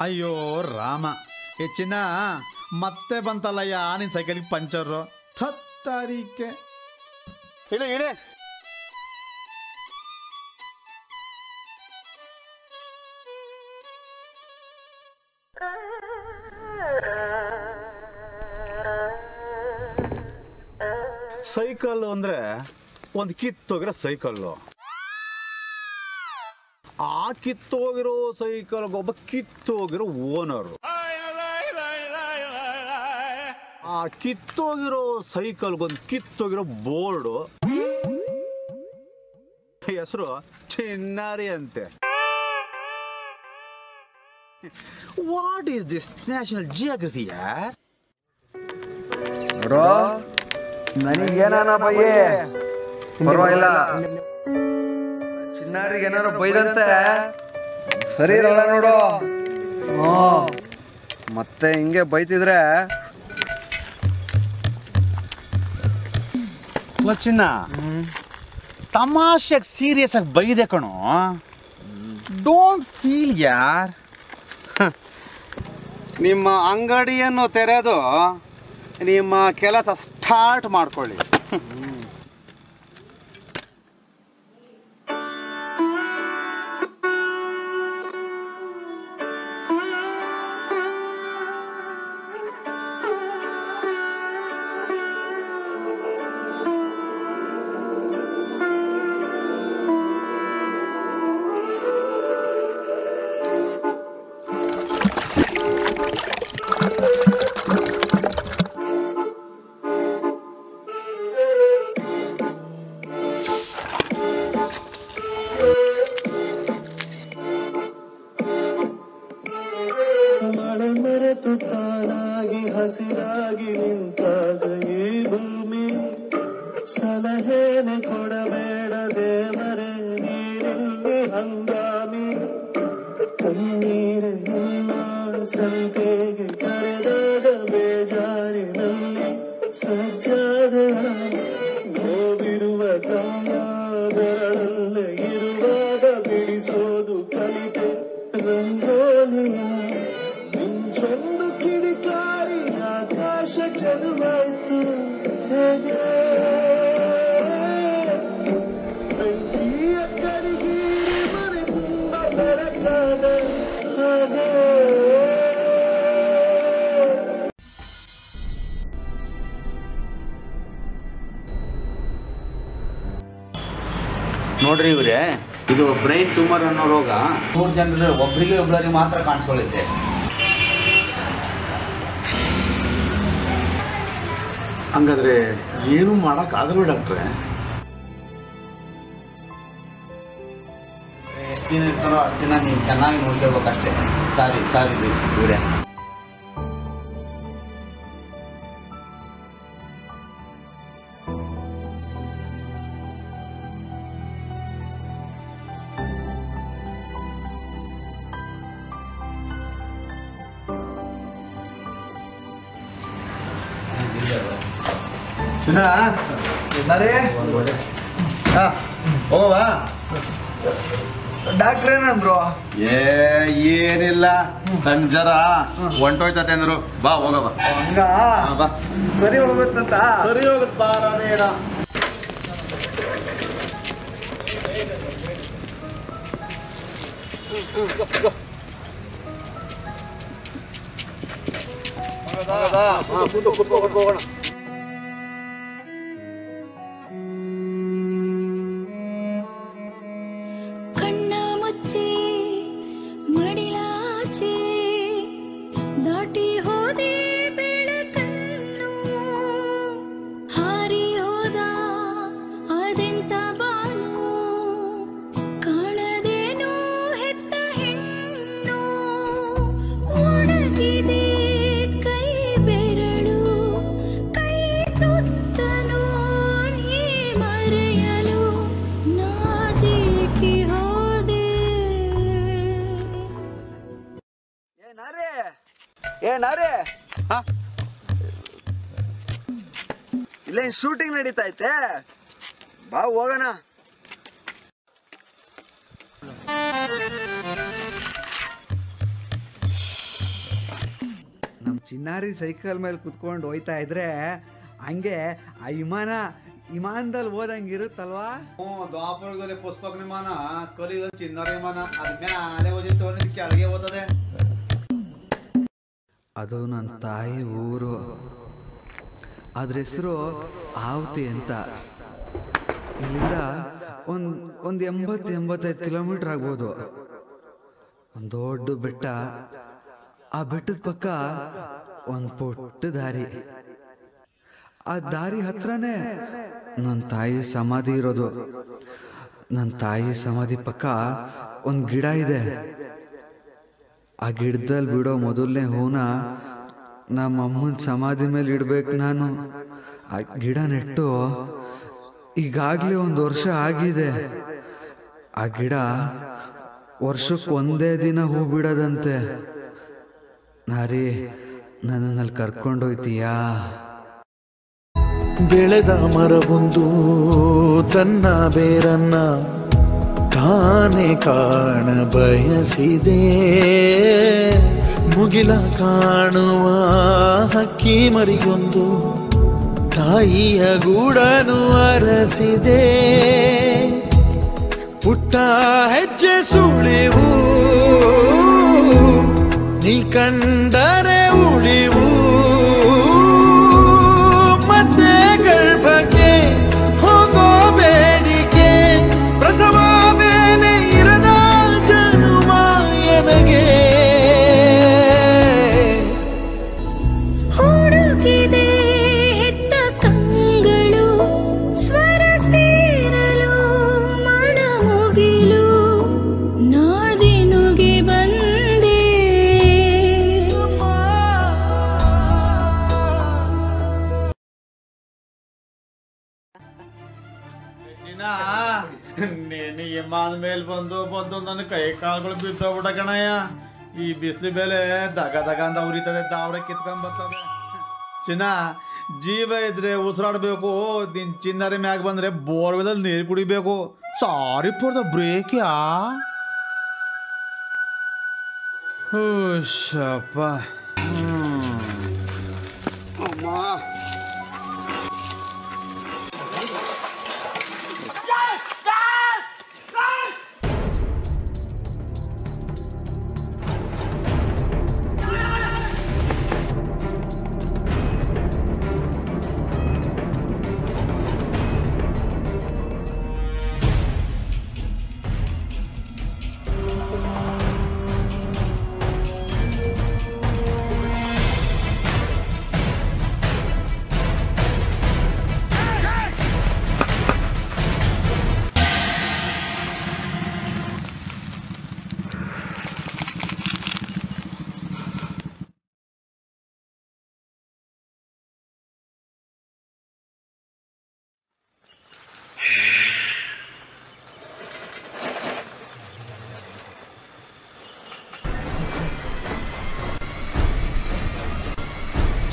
అయ్యో రామ ಹೆಚ್ಚಿನ ಮತ್ತೆ ಬಂತಲ್ಲಯ್ಯ ನಿನ್ ಸೈಕಲ್ಗೆ ಪಂಚರು ತತ್ತಾರಿಕೆ ಇಳಿ ಇಳಿ Uh... ಸೈಕಲ್ ಅಂದ್ರೆ ಒಂದು ಕಿತ್ತೋಗಿರೋ ಸೈಕಲ್ಲು. ಆ ಕಿತ್ತೋಗಿರೋ ಸೈಕಲ್ ಒಬ್ಬ ಕಿತ್ತೋಗಿರೋ ಓನರು. ಆ ಕಿತ್ತೋಗಿರೋ ಸೈಕಲ್ಗೊಂದು ಕಿತ್ತೋಗಿರೋ ಬೋರ್ಡು. ಹೆಸರು ಚಿನ್ನಾರಿ ಅಂತೆ. What is this national geography ನೋಡೋ ನನಗೇನಾನ ಬಯ್ಯೆ? ಪರವಾಗಿಲ್ಲ. ಚಿನ್ನಾರಿಗೆ ಏನಾರು ಬೈದಂತೆ? ಸರಿ ಇರಲ್ಲ ನೋಡು. ಹ್ಞೂ. ಮತ್ತೆ ಹಿಂಗೆ ಬೈತಿದ್ರೆ? ಚಿನ್ನ. ತಮಾಷೆಗೆ ಸೀರಿಯಸ್ ಆಗಿ ಬೈದೆ ಕಣೋ. ಡೋಂಟ್ ಫೀಲ್ ಯಾರ್? ನಿಮ್ಮ ಅಂಗಡಿಯನ್ನು ತೆರೆದು ನಿಮ್ಮ ಕೆಲಸ ಸ್ಟಾರ್ಟ್ ಮಾಡ್ಕೊಳ್ಳಿ. I've. ನೋಡ್ರಿ ಇವ್ರೆ ಇದು ಬ್ರೈನ್ ಟ್ಯೂಮರ್ ಅನ್ನೋ ರೋಗ. ಮೂರ್ ಜನರು ಒಬ್ರಿಗೆ ಒಬ್ಬರಿಗೆ ಮಾತ್ರ ಕಾಣಿಸ್ಕೊಳ್ಳುತ್ತೆ. ಹಂಗಾದ್ರೆ ಏನು ಮಾಡಕ್ ಆಗಲ್ವ ಡಾಕ್ಟ್ರೆ? ಎಷ್ಟು ದಿನ ಇರ್ತಾರೋ ಅಷ್ಟು ದಿನ ನೀವು ಚೆನ್ನಾಗಿ ನೋಡ್ಕೋಬೇಕಷ್ಟೇ ಸಾರಿ ಸಾರಿ ಇವರೇ. ಚಿನ್ನ ಹೋಗವಾ. ಡಾಕ್ಟ್ರ್ ಏನಂದ್ರು? ಏ ಏನಿಲ್ಲ. ಸಂಜರ. ಹೊಂಟೋಯ್ತತೆ ಅಂದ್ರು. ಬಾ ಹೋಗವ ಹಂಗ? ಬಾ. ಸರಿ ಹೋಗುತ್ತಂತ? ಸರಿ ಹೋಗುತ್ತೆ ಬಾರ ಕಣ್ಣ ಶೂಟಿಂಗ್ ನಡೀತಾ ಐತೆ. ಬಾ ಹೋಗೋಣ. ನಮ್ಮ ಚಿನ್ನಾರಿ ಸೈಕಲ್ ಮೇಲೆ ಕುತ್ಕೊಂಡು ಹೋಯ್ತಾ ಇದ್ರೆ ಹಂಗೆ ಆ ವಿಮಾನ ವಿಮಾನದಲ್ಲಿ ಹೋದಂಗಿರುತ್ತಲ್ವಾ ಹ್ಞೂ ದ್ವಾಪುರದಲ್ಲಿ ಪುಷ್ಪಕ ವಿಮಾನ ಕಲಿದ ಚಿನ್ನಾರಿ ವಿಮಾನ ಅದ್ಮೇಲೆ ಮ್ಯಾಲೆ ಓದಿತ್ತು ಕೆಳಗೆ ಓದದೆ ಅದು ನನ್ನ ತಾಯಿ ಊರು. ಅದ್ರ ಹೆಸರು ಆವತಿ ಅಂತ. ಇಲ್ಲಿಂದ ಒಂದು ಒಂದು ಎಂಬತ್ತು ಎಂಬತ್ತೈದು ಕಿಲೋಮೀಟ್ರ್ ಆಗ್ಬೋದು. ಒಂದು ದೊಡ್ಡ ಬೆಟ್ಟ. ಆ ಬೆಟ್ಟದ ಪಕ್ಕ ಒಂದು ಪುಟ್ಟ ದಾರಿ. ಆ ದಾರಿ ಹತ್ರನೇ ನನ್ನ ತಾಯಿ ಸಮಾಧಿ ಇರೋದು. ನನ್ನ ತಾಯಿ ಸಮಾಧಿ ಪಕ್ಕ ಒಂದು ಗಿಡ ಇದೆ. ಆ ಗಿಡದಲ್ಲಿ ಬಿಡೋ ಮೊದಲನೇ ಹೂನ ನಮ್ಮ ಅಮ್ಮನ ಸಮಾಧಿ ಮೇಲೆ ಇಡ್ಬೇಕು ನಾನು. ಆ ಗಿಡ ನೆಟ್ಟು ಈಗಾಗಲೇ ಒಂದು ವರ್ಷ ಆಗಿದೆ. ಆ ಗಿಡ ವರ್ಷಕ್ಕೆ ಒಂದೇ ದಿನ ಹೂ ಬಿಡದಂತೆ. ನಾರಿ ನನ್ನಲ್ಲಿ ಕರ್ಕೊಂಡೋಯ್ತೀಯಾ? ಬೆಳೆದ ಮರವೊಂದು, ತನ್ನ ಬೇರನ್ನ ತಾನೇ ಕಾಣ ಬಯಸಿದೆ. ಮುಗಿಲ ಕಾಣುವ ಹಕ್ಕಿ ಮರಿಯೊಂದು ತಾಯಿಯ ಗೂಡನು ಅರಸಿದೆ. ಪುಟ್ಟ ಹೆಜ್ಜೆ ಸುಳಿವು ನೀ ಕಂಡರೆ ಉಳಿವು. ಬಂದು ನನ್ನ ಕೈ ಕಾಲುಗಳು ಬಿದ್ದೋಗ್ಬಿಟ್ಟ ಕಣಯ್ಯ ಈ ಬಿಸಿಲು ಬೆಲೆ ದಗ ದಗ ಅಂತ ಉರಿತದೆ, ದಾವ್ರ ಕಿತ್ಕೊಂಡ್ ಬರ್ತದೆ. ಚಿನ್ನ, ಜೀವ ಇದ್ರೆ ಉಸಿರಾಡ್ಬೇಕು, ನಿನ್ ಚಿನ್ನರಿ ಮ್ಯಾಗ ಬಂದ್ರೆ ಬೋರ್ವೆಲಲ್ಲಿ ನೀರು ಕುಡಿಬೇಕು. ಸಾರಿ ಫಾರ್ ದ ಬ್ರೇಕ್ ಯಾ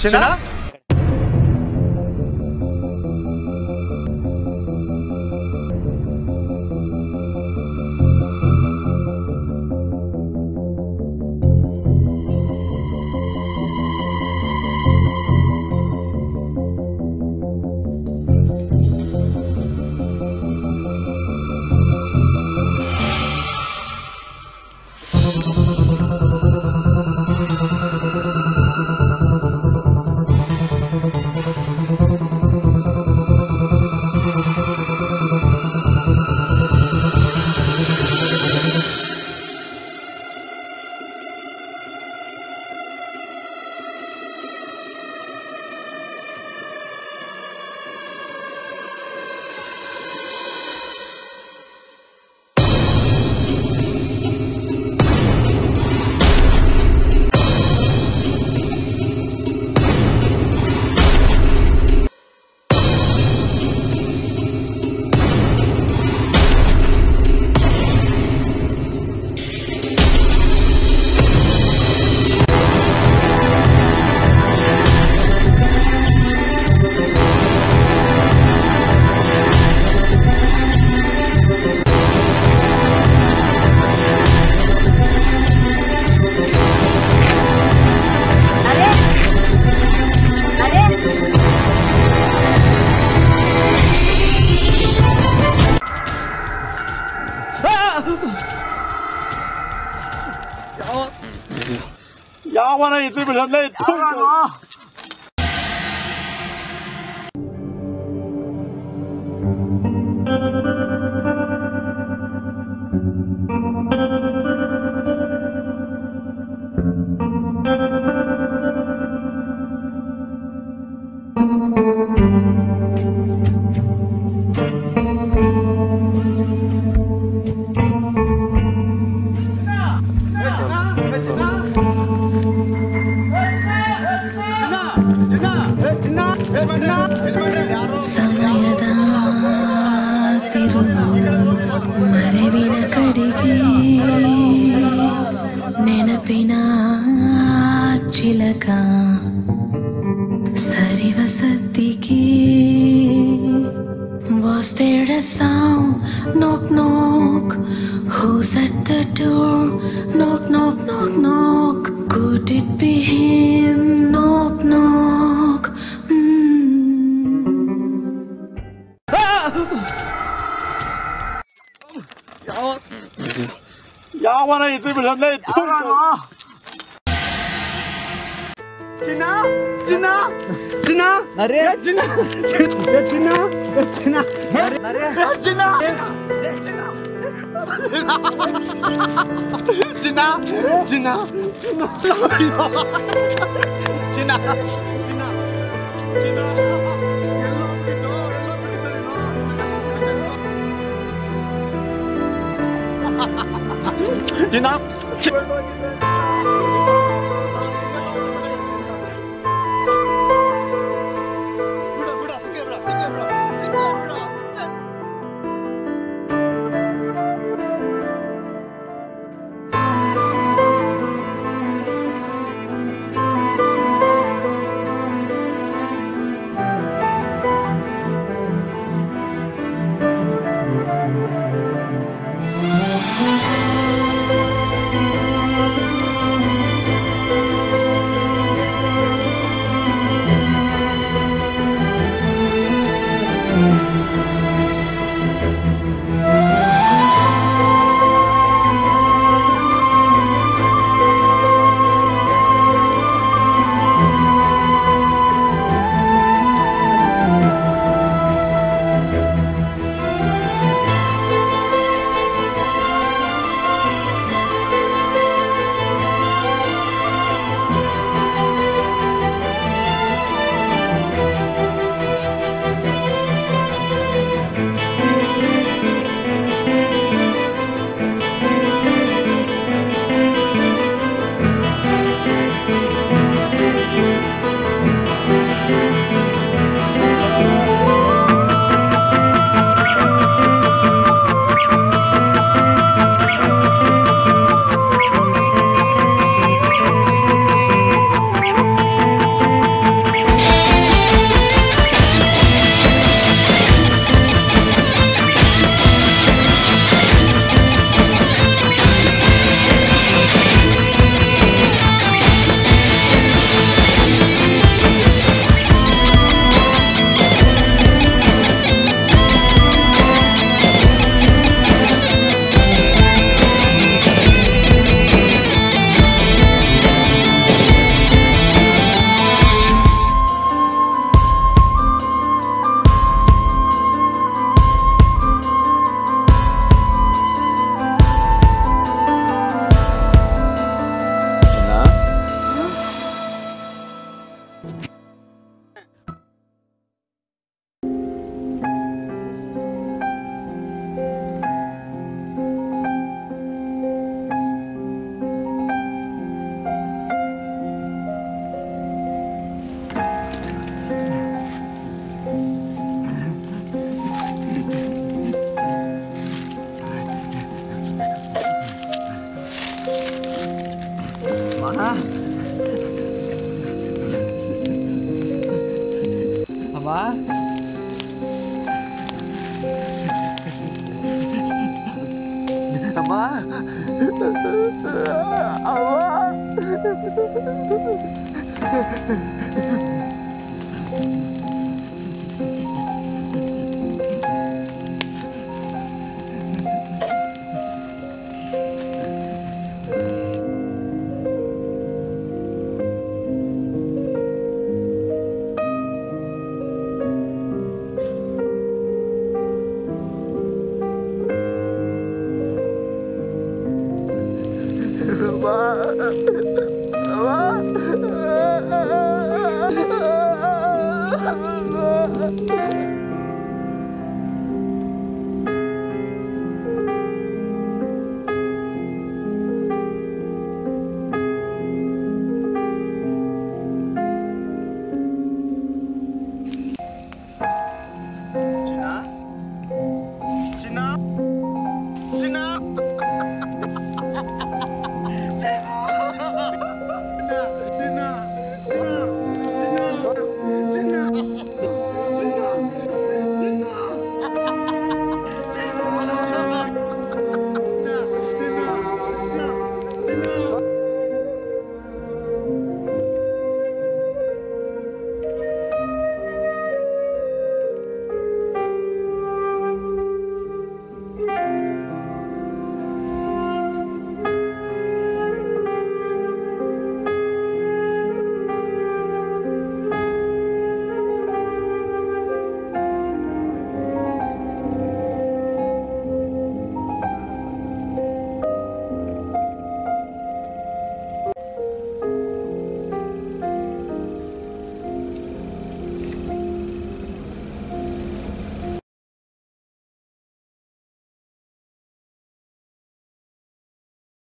¿Chená? 累，基本上累，痛死了。ಚಿಲಕ ಸರಿವ ಸದ್ದಿಗೆ Was there a sound? Knock, knock. Who's at the door? Knock, knock, knock, knock. Could it be him? Knock, knock. Mm. ಯಾವನ ಇಟ್ಟು ಬಿಡೋದ್ಲೇ ಚಿನ್ನ ಚಿನ್ನ ಅರೆ ಚಿನ್ನ ಚಿನ್ನ ಚಿನ್ನ ಅರೆ ಚಿನ್ನ ಚಿನ್ನ ಚಿನ್ನ ಚಿನ್ನ ಚಿನ್ನ ಚಿನ್ನ ಎಲ್ಲೋ ಬಿಟ್ಟಿದ್ದು, ಎಲ್ಲೋ ಬಿಟ್ಟಿದ್ದು ನೀನು. ಚಿನ್ನ ಬಿಡು, 様ハハハ